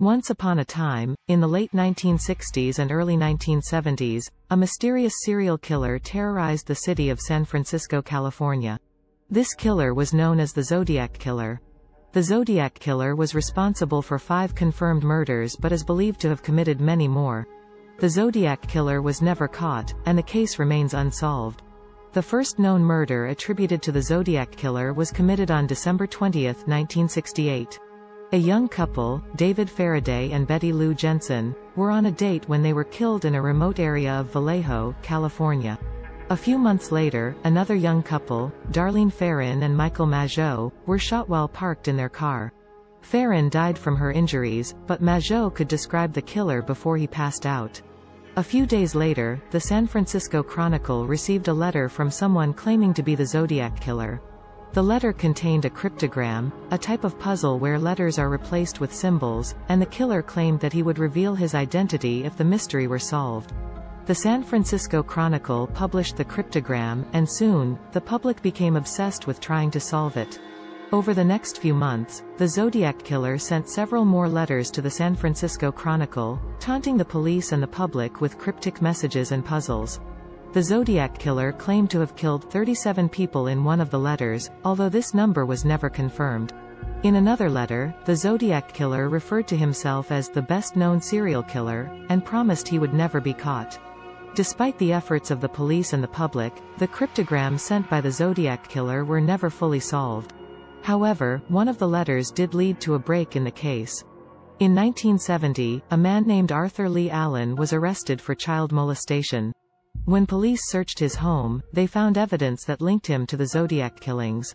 Once upon a time, in the late 1960s and early 1970s, a mysterious serial killer terrorized the city of San Francisco, California. This killer was known as the Zodiac Killer. The Zodiac Killer was responsible for five confirmed murders but is believed to have committed many more. The Zodiac Killer was never caught, and the case remains unsolved. The first known murder attributed to the Zodiac Killer was committed on December 20, 1968. A young couple, David Faraday and Betty Lou Jensen, were on a date when they were killed in a remote area of Vallejo, California. A few months later, another young couple, Darlene Ferrin and Michael Mageau, were shot while parked in their car. Ferrin died from her injuries, but Mageau could describe the killer before he passed out. A few days later, the San Francisco Chronicle received a letter from someone claiming to be the Zodiac Killer. The letter contained a cryptogram, a type of puzzle where letters are replaced with symbols, and the killer claimed that he would reveal his identity if the mystery were solved. The San Francisco Chronicle published the cryptogram, and soon, the public became obsessed with trying to solve it. Over the next few months, the Zodiac Killer sent several more letters to the San Francisco Chronicle, taunting the police and the public with cryptic messages and puzzles. The Zodiac Killer claimed to have killed 37 people in one of the letters, although this number was never confirmed. In another letter, the Zodiac Killer referred to himself as the best-known serial killer, and promised he would never be caught. Despite the efforts of the police and the public, the cryptograms sent by the Zodiac Killer were never fully solved. However, one of the letters did lead to a break in the case. In 1970, a man named Arthur Lee Allen was arrested for child molestation. When police searched his home, they found evidence that linked him to the Zodiac killings.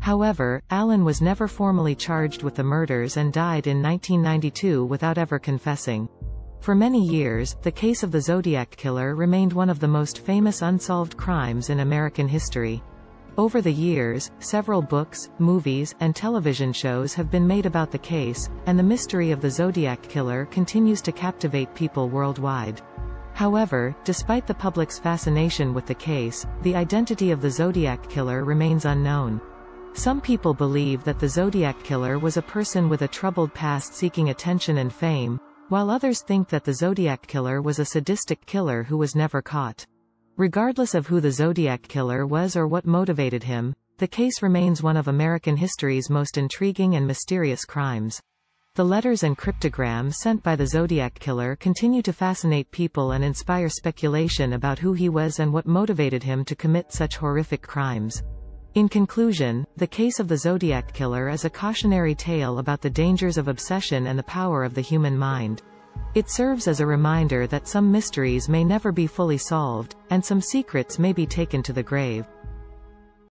However, Allen was never formally charged with the murders and died in 1992 without ever confessing. For many years, the case of the Zodiac Killer remained one of the most famous unsolved crimes in American history. Over the years, several books, movies, and television shows have been made about the case, and the mystery of the Zodiac Killer continues to captivate people worldwide. However, despite the public's fascination with the case, the identity of the Zodiac Killer remains unknown. Some people believe that the Zodiac Killer was a person with a troubled past seeking attention and fame, while others think that the Zodiac Killer was a sadistic killer who was never caught. Regardless of who the Zodiac Killer was or what motivated him, the case remains one of American history's most intriguing and mysterious crimes. The letters and cryptograms sent by the Zodiac Killer continue to fascinate people and inspire speculation about who he was and what motivated him to commit such horrific crimes. In conclusion, the case of the Zodiac Killer is a cautionary tale about the dangers of obsession and the power of the human mind. It serves as a reminder that some mysteries may never be fully solved, and some secrets may be taken to the grave.